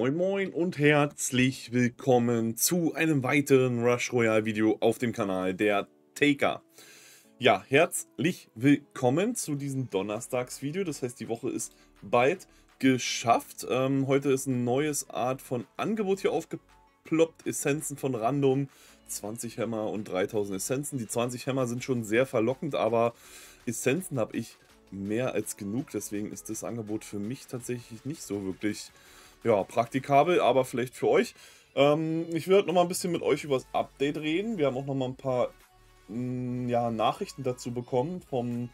Moin Moin und herzlich willkommen zu einem weiteren Rush Royale Video auf dem Kanal der Taker. Ja, herzlich willkommen zu diesem Donnerstagsvideo, das heißt die Woche ist bald geschafft. Ähm, heute ist ein neues Art von Angebot hier aufgeploppt, Essenzen von Random, 20 Hämmer und 3000 Essenzen. Die 20 Hämmer sind schon sehr verlockend, aber Essenzen habe ich mehr als genug, deswegen ist das Angebot für mich tatsächlich nicht so wirklich ja, praktikabel, aber vielleicht für euch. Ähm, ich werde noch mal ein bisschen mit euch über das Update reden. Wir haben auch noch mal ein paar mh, mm, ja, Nachrichten dazu bekommen vom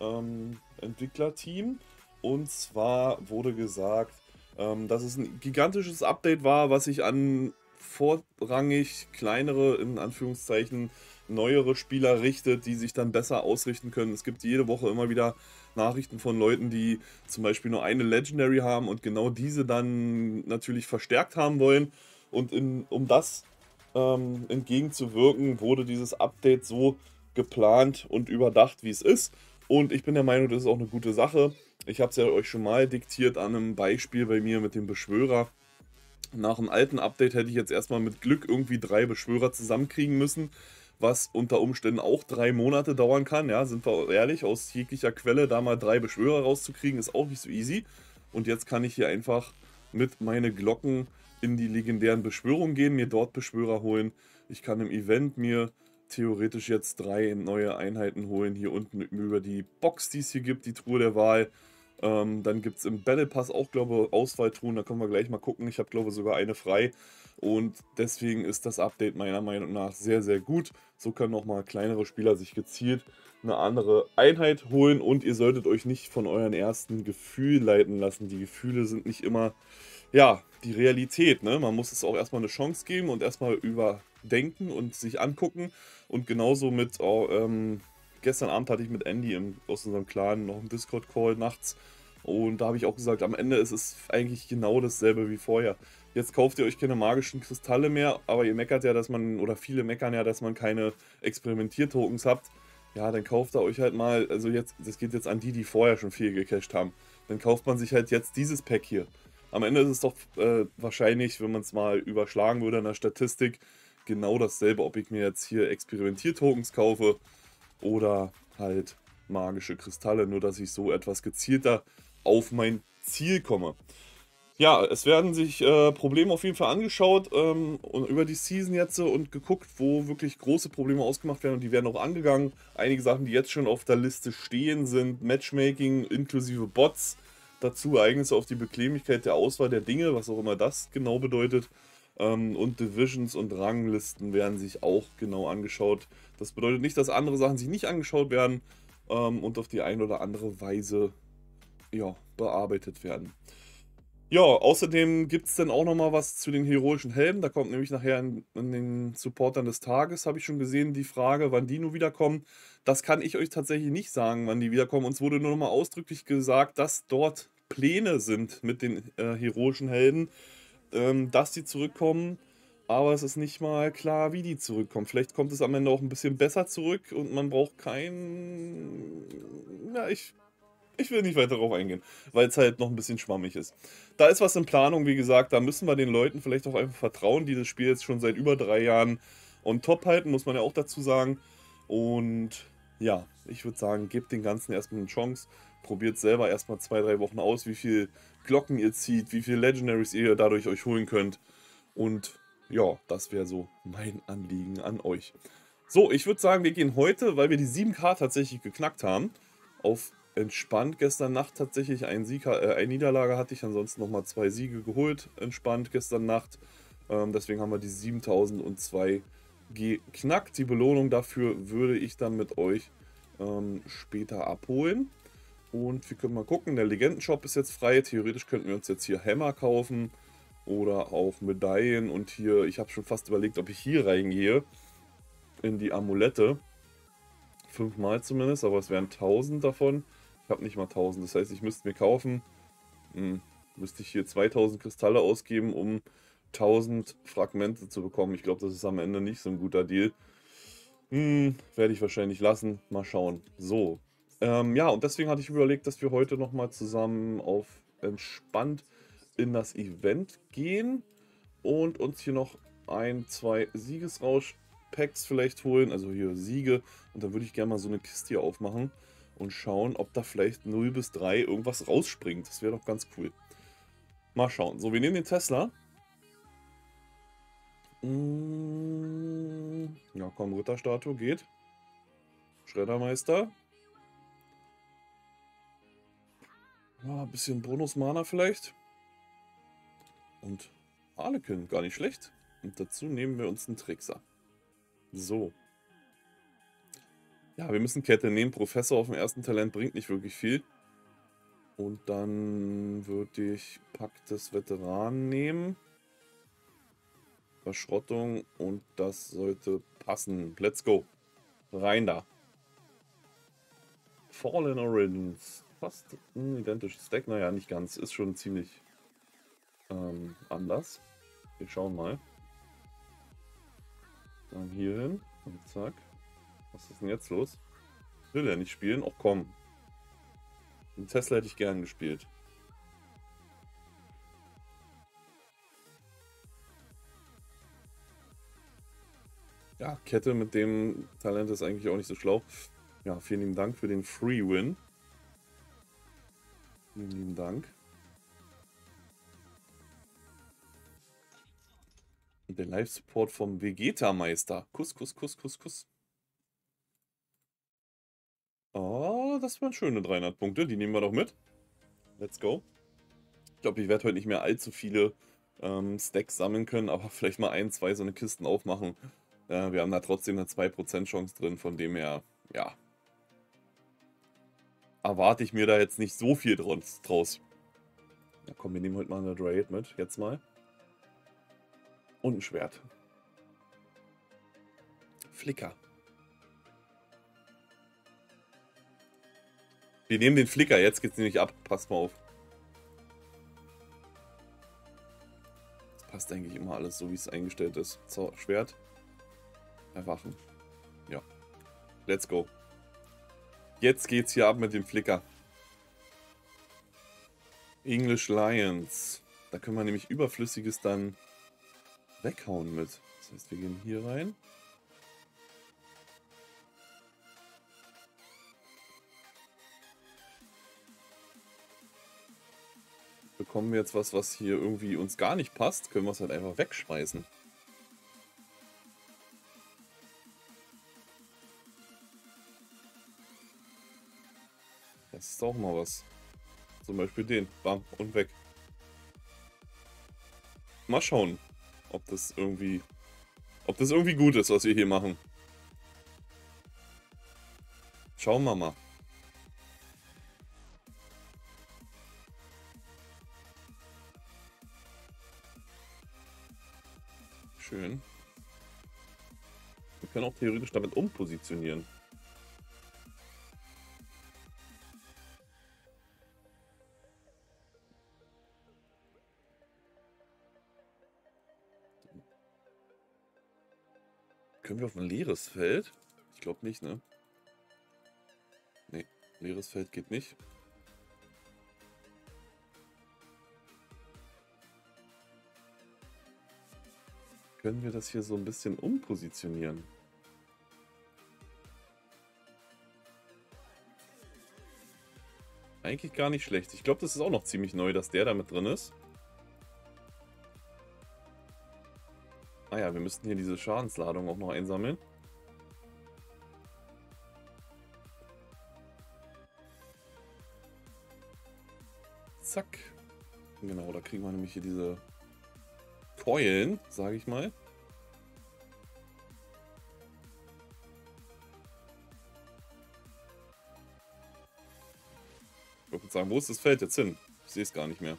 ähm, Entwicklerteam. Und zwar wurde gesagt, ähm, dass es ein gigantisches Update war, was sich an vorrangig kleinere, in Anführungszeichen, neuere Spieler richtet, die sich dann besser ausrichten können. Es gibt jede Woche immer wieder Nachrichten von Leuten, die zum Beispiel nur eine Legendary haben und genau diese dann natürlich verstärkt haben wollen. Und in, um das ähm, entgegenzuwirken, wurde dieses Update so geplant und überdacht, wie es ist. Und ich bin der Meinung, das ist auch eine gute Sache. Ich habe es ja euch schon mal diktiert an einem Beispiel bei mir mit dem Beschwörer. Nach dem alten Update hätte ich jetzt erstmal mit Glück irgendwie drei Beschwörer zusammenkriegen müssen was unter Umständen auch drei Monate dauern kann. Ja, sind wir ehrlich, aus jeglicher Quelle da mal drei Beschwörer rauszukriegen, ist auch nicht so easy. Und jetzt kann ich hier einfach mit meinen Glocken in die legendären Beschwörungen gehen, mir dort Beschwörer holen. Ich kann im Event mir theoretisch jetzt drei neue Einheiten holen. Hier unten über die Box, die es hier gibt, die Truhe der Wahl. Ähm, dann gibt es im Battle Pass auch, glaube ich, Auswahltruhen. Da können wir gleich mal gucken. Ich habe, glaube ich, sogar eine frei. Und deswegen ist das Update meiner Meinung nach sehr, sehr gut. So können nochmal kleinere Spieler sich gezielt eine andere Einheit holen und ihr solltet euch nicht von euren ersten Gefühl leiten lassen. Die Gefühle sind nicht immer, ja, die Realität. Ne? Man muss es auch erstmal eine Chance geben und erstmal überdenken und sich angucken. Und genauso mit, oh, ähm, gestern Abend hatte ich mit Andy im, aus unserem Clan noch einen Discord-Call nachts. Und da habe ich auch gesagt, am Ende ist es eigentlich genau dasselbe wie vorher jetzt kauft ihr euch keine magischen Kristalle mehr, aber ihr meckert ja, dass man, oder viele meckern ja, dass man keine Experimentiertokens habt. Ja, dann kauft ihr euch halt mal, also jetzt, das geht jetzt an die, die vorher schon viel gecached haben. Dann kauft man sich halt jetzt dieses Pack hier. Am Ende ist es doch äh, wahrscheinlich, wenn man es mal überschlagen würde in der Statistik, genau dasselbe, ob ich mir jetzt hier Experimentiertokens kaufe oder halt magische Kristalle, nur dass ich so etwas gezielter auf mein Ziel komme. Ja, es werden sich äh, Probleme auf jeden Fall angeschaut ähm, und über die Season jetzt und geguckt, wo wirklich große Probleme ausgemacht werden und die werden auch angegangen. Einige Sachen, die jetzt schon auf der Liste stehen, sind Matchmaking inklusive Bots. Dazu Ereignisse auf die Bequemlichkeit der Auswahl der Dinge, was auch immer das genau bedeutet. Ähm, und Divisions und Ranglisten werden sich auch genau angeschaut. Das bedeutet nicht, dass andere Sachen sich nicht angeschaut werden ähm, und auf die eine oder andere Weise ja, bearbeitet werden. Ja, außerdem gibt es dann auch nochmal was zu den heroischen Helden. Da kommt nämlich nachher in, in den Supportern des Tages, habe ich schon gesehen, die Frage, wann die nun wiederkommen. Das kann ich euch tatsächlich nicht sagen, wann die wiederkommen. Uns wurde nur nochmal ausdrücklich gesagt, dass dort Pläne sind mit den äh, heroischen Helden, ähm, dass die zurückkommen. Aber es ist nicht mal klar, wie die zurückkommen. Vielleicht kommt es am Ende auch ein bisschen besser zurück und man braucht kein. Ja, ich ich will nicht weiter darauf eingehen, weil es halt noch ein bisschen schwammig ist. Da ist was in Planung, wie gesagt, da müssen wir den Leuten vielleicht auch einfach vertrauen, die das Spiel jetzt schon seit über drei Jahren on top halten, muss man ja auch dazu sagen. Und ja, ich würde sagen, gebt den Ganzen erstmal eine Chance. Probiert selber erstmal zwei, drei Wochen aus, wie viel Glocken ihr zieht, wie viele Legendaries ihr dadurch euch holen könnt. Und ja, das wäre so mein Anliegen an euch. So, ich würde sagen, wir gehen heute, weil wir die 7K tatsächlich geknackt haben, auf entspannt gestern Nacht tatsächlich ein Sieg, äh, eine Niederlage hatte ich, ansonsten nochmal zwei Siege geholt, entspannt gestern Nacht. Ähm, deswegen haben wir die 7002 geknackt. Die Belohnung dafür würde ich dann mit euch ähm, später abholen. Und wir können mal gucken, der Legendenshop ist jetzt frei. Theoretisch könnten wir uns jetzt hier Hämmer kaufen oder auch Medaillen. Und hier, ich habe schon fast überlegt, ob ich hier reingehe in die Amulette. Fünfmal zumindest, aber es wären 1000 davon. Ich habe nicht mal 1000. Das heißt, ich müsste mir kaufen. Hm, müsste ich hier 2000 Kristalle ausgeben, um 1000 Fragmente zu bekommen. Ich glaube, das ist am Ende nicht so ein guter Deal. Hm, werde ich wahrscheinlich lassen. Mal schauen. So. Ähm, ja, und deswegen hatte ich überlegt, dass wir heute nochmal zusammen auf entspannt in das Event gehen und uns hier noch ein, zwei Siegesrausch-Packs vielleicht holen. Also hier Siege. Und dann würde ich gerne mal so eine Kiste hier aufmachen und schauen, ob da vielleicht 0 bis 3 irgendwas rausspringt. Das wäre doch ganz cool. Mal schauen. So, wir nehmen den Tesla. Mm, ja, komm, Ritterstatue geht. Schreddermeister. Ja, ein bisschen Bonus-Mana vielleicht. Und Harlequin, gar nicht schlecht. Und dazu nehmen wir uns einen Trickser. So. Ja, wir müssen Kette nehmen. Professor auf dem ersten Talent bringt nicht wirklich viel. Und dann würde ich Pakt des Veteranen nehmen. Verschrottung und das sollte passen. Let's go. Rein da. Fallen Origins. Fast ein identisches Deck. Naja, nicht ganz. Ist schon ziemlich ähm, anders. Wir schauen mal. Dann hier hin. Und zack. Was ist denn jetzt los? Will er nicht spielen? Ach komm. Den Tesla hätte ich gern gespielt. Ja, Kette mit dem Talent ist eigentlich auch nicht so schlau. Ja, vielen lieben Dank für den Free Win. Vielen lieben Dank. Und der Live-Support vom Vegeta-Meister. Kuss, Kuss, Kuss, Kuss, Kuss. Oh, das waren schöne 300 Punkte. Die nehmen wir doch mit. Let's go. Ich glaube, ich werde heute nicht mehr allzu viele ähm, Stacks sammeln können, aber vielleicht mal ein, zwei so eine Kisten aufmachen. Äh, wir haben da trotzdem eine 2% Chance drin, von dem her, ja. Erwarte ich mir da jetzt nicht so viel draus. Ja, komm, wir nehmen heute mal eine Dryad mit. Jetzt mal. Und ein Schwert. Flicker. Wir nehmen den Flicker, jetzt geht's nämlich ab. Passt mal auf. Das passt eigentlich immer alles so, wie es eingestellt ist. So, Schwert. Erwachen. Ja. Let's go. Jetzt geht's hier ab mit dem Flicker. English Lions. Da können wir nämlich Überflüssiges dann weghauen mit. Das heißt, wir gehen hier rein. Bekommen wir jetzt was, was hier irgendwie uns gar nicht passt, können wir es halt einfach wegschmeißen. Das ist auch mal was. Zum Beispiel den. Bam, und weg. Mal schauen ob das irgendwie, ob das irgendwie gut ist, was wir hier machen. Schauen wir mal. Schön. Wir können auch theoretisch damit umpositionieren. Können wir auf ein leeres Feld? Ich glaube nicht, ne? Ne, leeres Feld geht nicht. Können wir das hier so ein bisschen umpositionieren? Eigentlich gar nicht schlecht. Ich glaube, das ist auch noch ziemlich neu, dass der da mit drin ist. Ah ja, wir müssten hier diese Schadensladung auch noch einsammeln. Zack. Genau, da kriegen wir nämlich hier diese Keulen, sage ich mal. Ich würde sagen, wo ist das Feld jetzt hin? Ich sehe es gar nicht mehr.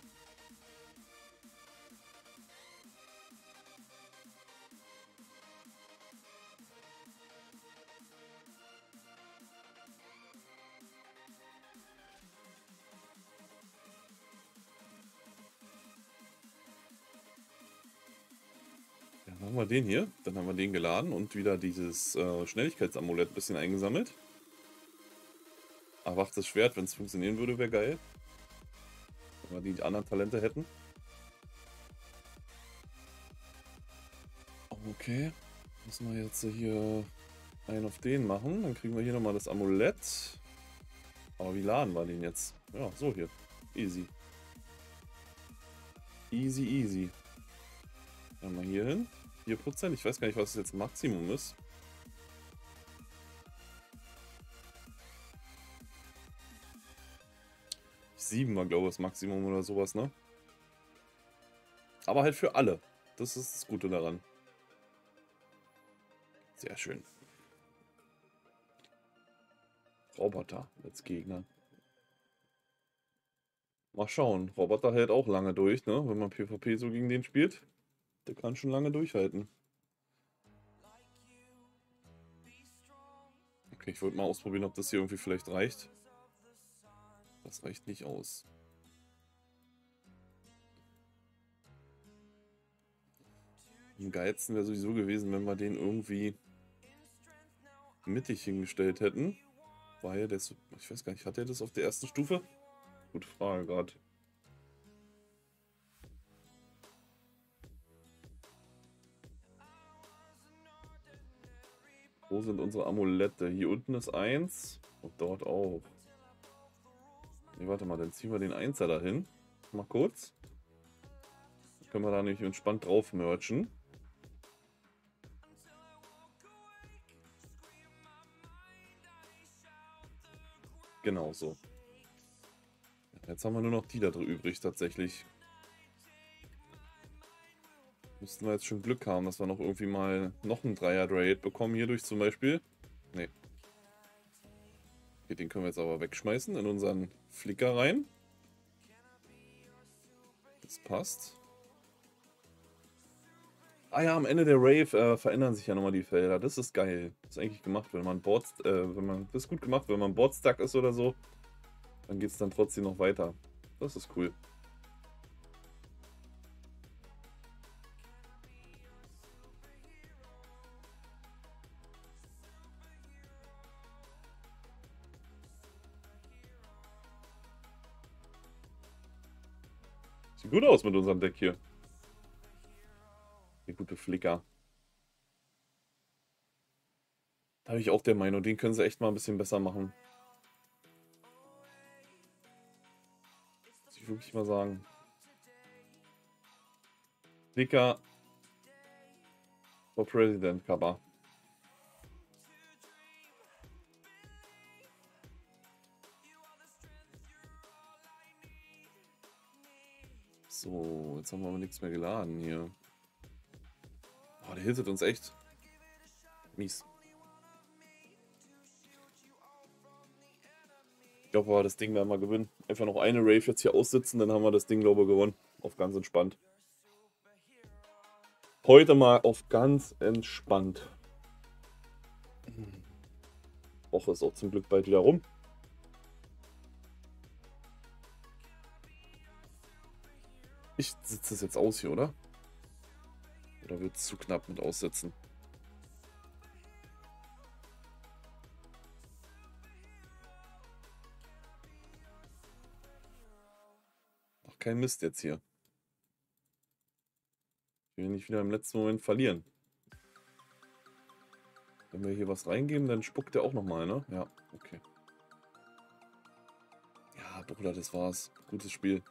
mal den hier. Dann haben wir den geladen und wieder dieses äh, Schnelligkeitsamulett ein bisschen eingesammelt. Erwachtes Schwert, wenn es funktionieren würde, wäre geil. Wenn wir die anderen Talente hätten. Okay. Müssen wir jetzt hier einen auf den machen. Dann kriegen wir hier nochmal das Amulett. Aber wie laden wir den jetzt? Ja, so hier. Easy. Easy, easy. Dann mal hier hin. 4%. Ich weiß gar nicht, was jetzt Maximum ist. Sieben war, glaube ich, das Maximum oder sowas, ne? Aber halt für alle. Das ist das Gute daran. Sehr schön. Roboter als Gegner. Mal schauen. Roboter hält auch lange durch, ne? Wenn man PvP so gegen den spielt. Der kann schon lange durchhalten. Okay, ich wollte mal ausprobieren, ob das hier irgendwie vielleicht reicht. Das reicht nicht aus. Am geilsten wäre sowieso gewesen, wenn wir den irgendwie mittig hingestellt hätten. Weil das, ich weiß gar nicht, hat er das auf der ersten Stufe? Gute Frage gerade. Wo sind unsere Amulette? Hier unten ist eins und dort auch. Ne, warte mal, dann ziehen wir den Einser dahin. Mal kurz. Dann können wir da nämlich entspannt drauf merchen. Genau so. Jetzt haben wir nur noch die da übrig tatsächlich. Müssten wir jetzt schon Glück haben, dass wir noch irgendwie mal noch einen Dreier-Raid bekommen hierdurch zum Beispiel. Nee. Okay, den können wir jetzt aber wegschmeißen in unseren Flicker rein. Das passt. Ah ja, am Ende der Rave äh, verändern sich ja nochmal die Felder. Das ist geil. Das ist eigentlich gemacht, wenn man Board, äh, wenn man, das ist gut gemacht, wenn man Boardstuck ist oder so. Dann geht es dann trotzdem noch weiter. Das ist cool. Sieht gut aus mit unserem Deck hier. Der gute Flicker. Da habe ich auch der Meinung, den können sie echt mal ein bisschen besser machen. Muss ich wirklich mal sagen. Flicker for President Cover. So, jetzt haben wir aber nichts mehr geladen hier. Oh, der hittet uns echt. Mies. Ich glaube das Ding werden wir gewinnen. Einfach noch eine Rave jetzt hier aussitzen, dann haben wir das Ding, glaube ich, gewonnen. Auf ganz entspannt. Heute mal auf ganz entspannt. Woche ist auch zum Glück bald wieder rum. Ich sitze das jetzt aus hier, oder? Oder wird es zu knapp mit Aussetzen? Ach, kein Mist jetzt hier. Ich will nicht wieder im letzten Moment verlieren. Wenn wir hier was reingeben, dann spuckt er auch nochmal, ne? Ja, okay. Ja, Bruder, das war's. Gutes Spiel.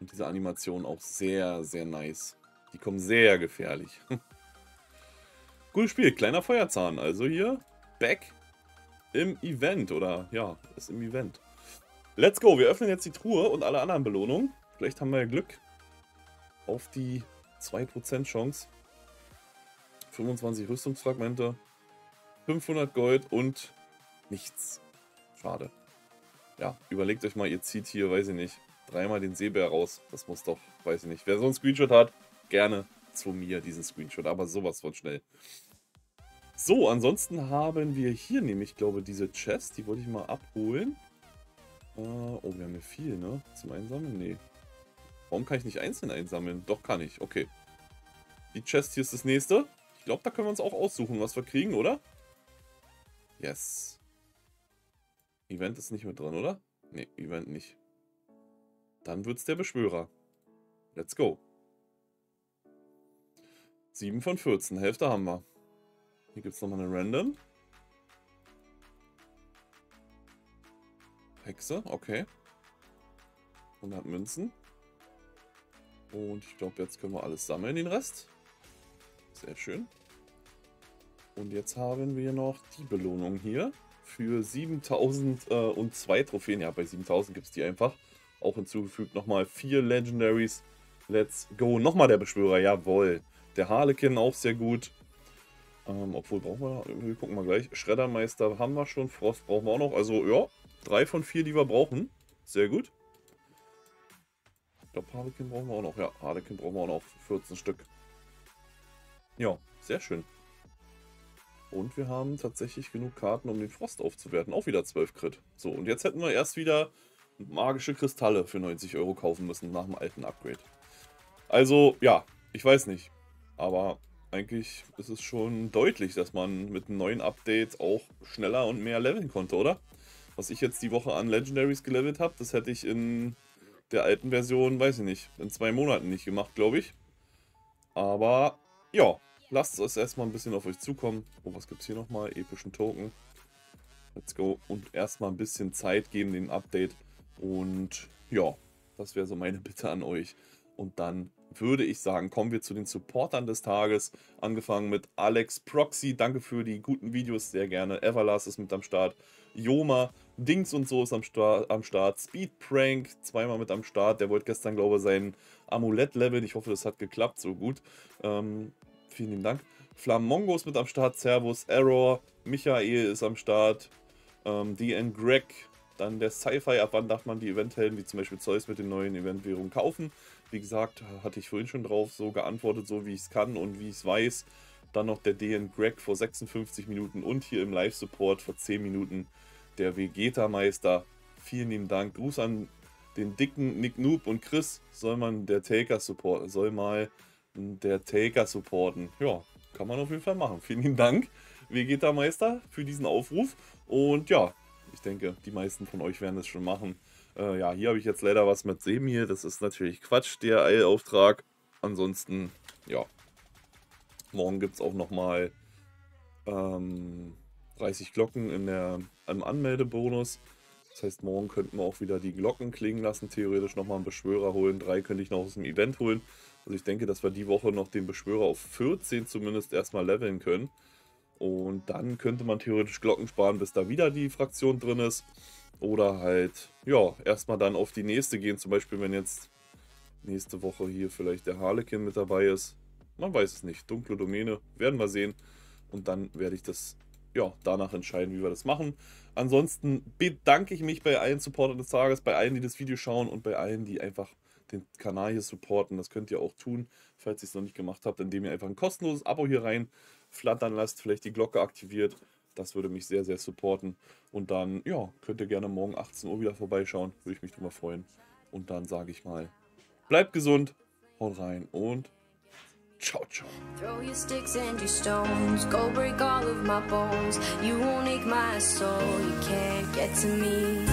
Und diese Animation auch sehr, sehr nice. Die kommen sehr gefährlich. Gutes Spiel, kleiner Feuerzahn. Also hier, back im Event. Oder ja, ist im Event. Let's go, wir öffnen jetzt die Truhe und alle anderen Belohnungen. Vielleicht haben wir ja Glück auf die 2% Chance. 25 Rüstungsfragmente, 500 Gold und nichts. Schade. Ja, überlegt euch mal, ihr zieht hier, weiß ich nicht, dreimal den Seebär raus. Das muss doch, weiß ich nicht. Wer so einen Screenshot hat, gerne zu mir diesen Screenshot, aber sowas von schnell. So, ansonsten haben wir hier nämlich, glaube diese Chest, die wollte ich mal abholen. Äh, oh, wir haben ja viel, ne? Zum Einsammeln? Nee. Warum kann ich nicht einzeln einsammeln? Doch, kann ich. Okay. Die Chest hier ist das nächste. Ich glaube, da können wir uns auch aussuchen, was wir kriegen, oder? Yes. Event ist nicht mit drin, oder? Ne, Event nicht. Dann wird's der Beschwörer. Let's go. 7 von 14. Hälfte haben wir. Hier gibt es nochmal eine Random. Hexe, okay. 100 Münzen. Und ich glaube, jetzt können wir alles sammeln, den Rest. Sehr schön. Und jetzt haben wir noch die Belohnung hier für 7002 Trophäen. Ja, bei 7000 gibt es die einfach. Auch hinzugefügt nochmal vier Legendaries. Let's go. Nochmal der Beschwörer, jawohl. Der Harlekin auch sehr gut. Ähm, obwohl, brauchen wir, wir gucken mal gleich. Schreddermeister haben wir schon, Frost brauchen wir auch noch. Also, ja, drei von vier, die wir brauchen. Sehr gut. Ich glaube, Harlekin brauchen wir auch noch. Ja, Harlekin brauchen wir auch noch. 14 Stück. Ja, sehr schön. Und wir haben tatsächlich genug Karten, um den Frost aufzuwerten. Auch wieder 12 Crit. So, und jetzt hätten wir erst wieder magische Kristalle für 90 Euro kaufen müssen nach dem alten Upgrade. Also, ja, ich weiß nicht. Aber eigentlich ist es schon deutlich, dass man mit neuen Update auch schneller und mehr leveln konnte, oder? Was ich jetzt die Woche an Legendaries gelevelt habe, das hätte ich in der alten Version, weiß ich nicht, in zwei Monaten nicht gemacht, glaube ich. Aber, ja, lasst es erstmal ein bisschen auf euch zukommen. Oh, was gibt es hier nochmal? Epischen Token. Let's go. Und erstmal ein bisschen Zeit geben, dem Update. Und ja, das wäre so meine Bitte an euch. Und dann würde ich sagen, kommen wir zu den Supportern des Tages. Angefangen mit Alex Proxy. Danke für die guten Videos, sehr gerne. Everlast ist mit am Start. Yoma, Dings und so ist am, Start. Am Start. Speed Prank, zweimal mit am Start. Der wollte gestern, glaube ich, sein Amulett leveln. Ich hoffe, das hat geklappt, so gut. Ähm, vielen lieben Dank. Flamongo ist mit am Start. Servus, Error. Michael ist am Start. Ähm, DN Greg. Dann der Sci-Fi. Ab wann darf man die Eventhelden, wie zum Beispiel Zeus, mit den neuen Eventwährungen kaufen? Wie gesagt, hatte ich vorhin schon drauf so geantwortet, so wie ich es kann und wie ich es weiß. Dann noch der DN Greg vor 56 Minuten und hier im Live-Support vor 10 Minuten der Vegeta-Meister. Vielen lieben Dank. Gruß an den dicken Nick Noob und Chris. Soll man der Taker supporten? Soll mal der Taker supporten? Ja, kann man auf jeden Fall machen. Vielen lieben Dank, Vegeta-Meister, für diesen Aufruf. Und ja, ich denke, die meisten von euch werden es schon machen. Äh, ja, hier habe ich jetzt leider was mit Semir. Das ist natürlich Quatsch, der Eilauftrag. Ansonsten, ja. Morgen gibt es auch nochmal ähm, 30 Glocken in der, im Anmeldebonus. Das heißt, morgen könnten wir auch wieder die Glocken klingen lassen. Theoretisch nochmal einen Beschwörer holen. Drei könnte ich noch aus dem Event holen. Also ich denke, dass wir die Woche noch den Beschwörer auf 14 zumindest erstmal leveln können. Und dann könnte man theoretisch Glocken sparen, bis da wieder die Fraktion drin ist. Oder halt, ja, erstmal dann auf die nächste gehen. Zum Beispiel, wenn jetzt nächste Woche hier vielleicht der Harlekin mit dabei ist. Man weiß es nicht. Dunkle Domäne, werden wir sehen. Und dann werde ich das, ja, danach entscheiden, wie wir das machen. Ansonsten bedanke ich mich bei allen Supportern des Tages, bei allen, die das Video schauen und bei allen, die einfach den Kanal hier supporten. Das könnt ihr auch tun, falls ihr es noch nicht gemacht habt, indem ihr einfach ein kostenloses Abo hier rein flattern lasst, vielleicht die Glocke aktiviert. Das würde mich sehr, sehr supporten. Und dann, ja, könnt ihr gerne morgen 18 Uhr wieder vorbeischauen. Würde ich mich drüber freuen. Und dann sage ich mal, bleibt gesund, haut rein und ciao, ciao. Throw your sticks and your stones, go break all of my bones. You won't ache my soul, you can't get to me.